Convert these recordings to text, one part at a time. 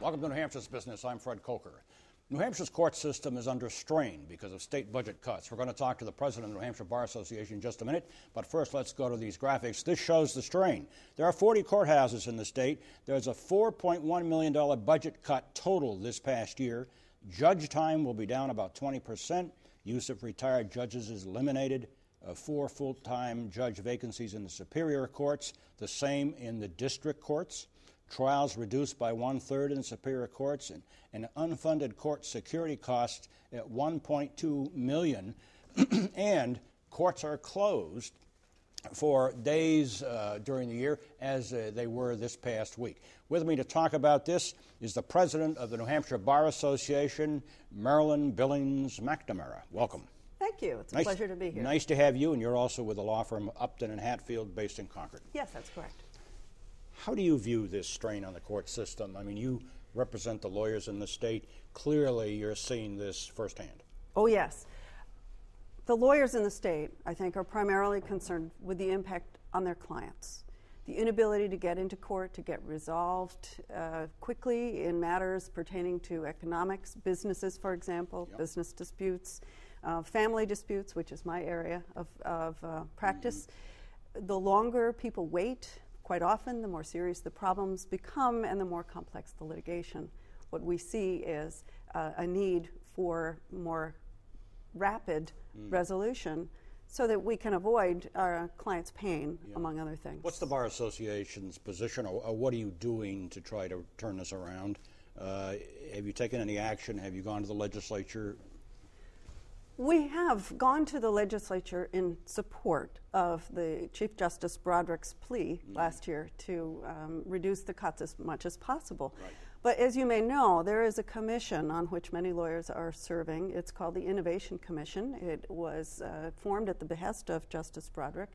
Welcome to New Hampshire's Business. I'm Fred Kocher. New Hampshire's court system is under strain because of state budget cuts. We're going to talk to the president of the New Hampshire Bar Association in just a minute, but first let's go to these graphics. This shows the strain. There are 40 courthouses in the state. There's a $4.1 million budget cut total this past year. Judge time will be down about 20%. Use of retired judges is eliminated. Uh, four full time judge vacancies in the superior courts, the same in the district courts trials reduced by one third in superior courts, and, and unfunded court security costs at 1.2 million, and courts are closed for days uh, during the year as uh, they were this past week. With me to talk about this is the president of the New Hampshire Bar Association, Marilyn Billings McNamara. Welcome. Thank you. It's a pleasure to be here. Nice to have you, and you're also with the law firm Upton and Hatfield based in Concord. Yes, that's correct. How do you view this strain on the court system? I mean, you represent the lawyers in the state. Clearly, you're seeing this firsthand. Oh, yes. The lawyers in the state, I think, are primarily concerned with the impact on their clients. The inability to get into court, to get resolved uh, quickly in matters pertaining to economics, businesses, for example, yep. business disputes, uh, family disputes, which is my area of, of uh, practice. Mm-hmm. The longer people wait, Quite often, the more serious the problems become and the more complex the litigation. What we see is uh, a need for more rapid mm. resolution so that we can avoid our clients' pain, yeah. among other things. What's the Bar Association's position, or, or, what are you doing to try to turn this around? Uh, have you taken any action? Have you gone to the legislature? We have gone to the legislature in support of the Chief Justice Broderick's plea mm-hmm. last year to um, reduce the cuts as much as possible. Right. But as you may know, there is a commission on which many lawyers are serving. It's called the Innovation Commission. It was uh, formed at the behest of Justice Broderick,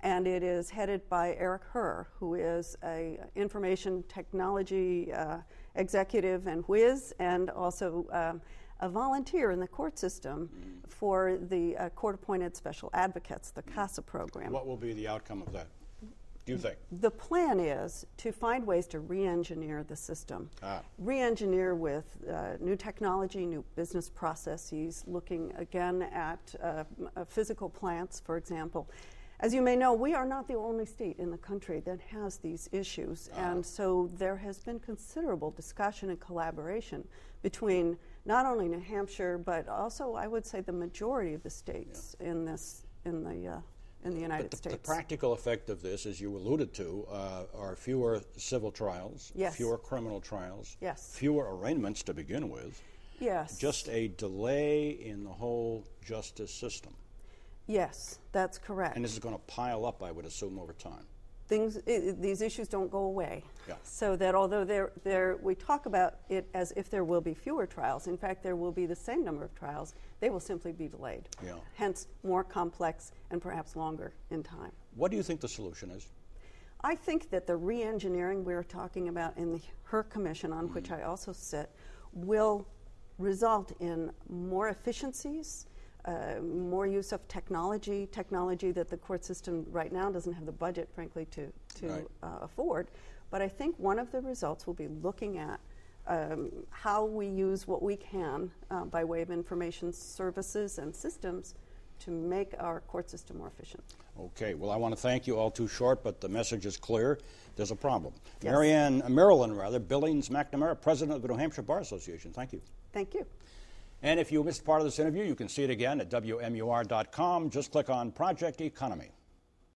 and it is headed by Eric Herr, who is a information technology uh, executive and whiz, and also um, a volunteer in the court system mm. for the uh, court appointed special advocates, the CASA program. What will be the outcome of that? Do you think? The plan is to find ways to re engineer the system. Ah. Re engineer with uh, new technology, new business processes, looking again at uh, uh, physical plants, for example. As you may know, we are not the only state in the country that has these issues, ah. and so there has been considerable discussion and collaboration between not only New Hampshire, but also I would say the majority of the states yeah. in this in the uh, in the United the, States. The practical effect of this, as you alluded to, uh, are fewer civil trials, yes. fewer criminal trials, yes. fewer arraignments to begin with. Yes. Just a delay in the whole justice system. Yes, that's correct. And this is going to pile up, I would assume, over time things, it, these issues don't go away. Yeah. So that although there, there, we talk about it as if there will be fewer trials, in fact, there will be the same number of trials. They will simply be delayed. Yeah. Hence, more complex and perhaps longer in time. What do you think the solution is? I think that the re engineering we're talking about in the Herr Commission, on mm-hmm. which I also sit, will result in more efficiencies uh, more use of technology, technology that the court system right now doesn't have the budget, frankly, to, to right. uh, afford. But I think one of the results will be looking at um, how we use what we can uh, by way of information services and systems to make our court system more efficient. Okay, well, I want to thank you all too short, but the message is clear. There's a problem. Yes. Marianne, uh, Marilyn, rather, Billings McNamara, President of the New Hampshire Bar Association. Thank you. Thank you. And if you missed part of this interview, you can see it again at WMUR.com. Just click on Project Economy.